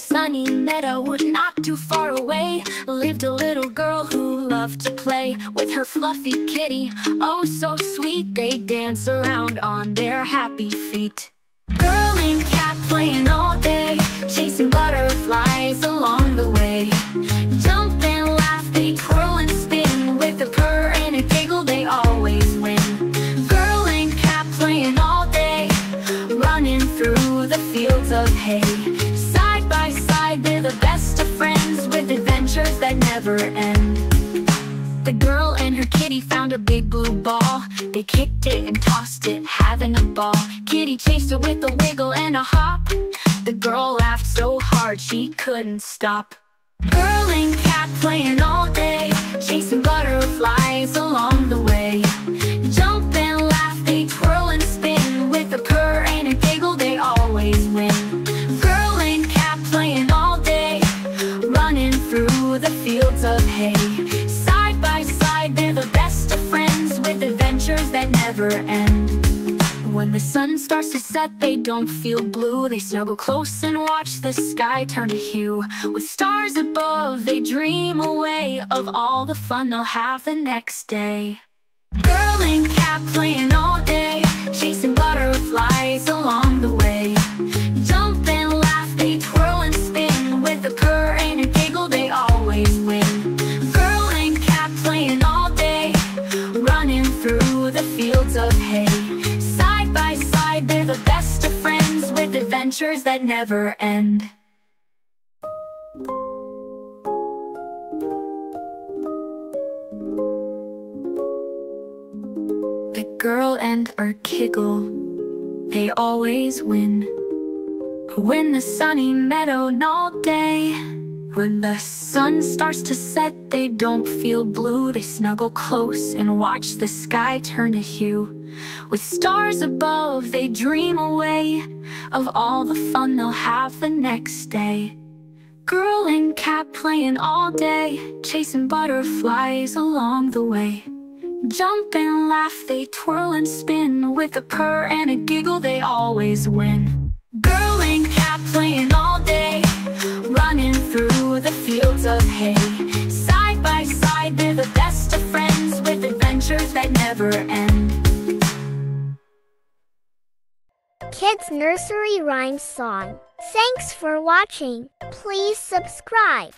sunny meadow, not too far away, lived a little girl who loved to play with her fluffy kitty. Oh, so sweet, they dance around on their happy feet. Girl and cat playing all day, chasing butterflies along the way. Jump and laugh, they twirl and spin with a purr and a giggle, they always win. Girl and cat playing all day, running through the fields of hay. By side, they're the best of friends with adventures that never end. The girl and her kitty found a big blue ball. They kicked it and tossed it, having a ball. Kitty chased it with a wiggle and a hop. The girl laughed so hard she couldn't stop. Girl and cat playing never end. When the sun starts to set, they don't feel blue. They snuggle close and watch the sky turn to hue. With stars above, they dream away of all the fun they'll have the next day. Girl and cat playing all day, chasing butterflies along through the fields of hay. Side by side, they're the best of friends with adventures that never end. The girl and her kiggle, they always win. Win the sunny meadow all day. When the sun starts to set, they don't feel blue. They snuggle close and watch the sky turn to hue. With stars above, they dream away of all the fun they'll have the next day. Girl and cat playing all day, chasing butterflies along the way. Jump and laugh, they twirl and spin with a purr and a giggle, they always win. Fields of hay. Side by side, they're the best of friends with adventures that never end. Kids Nursery Rhyme Song. Thanks for watching. Please subscribe.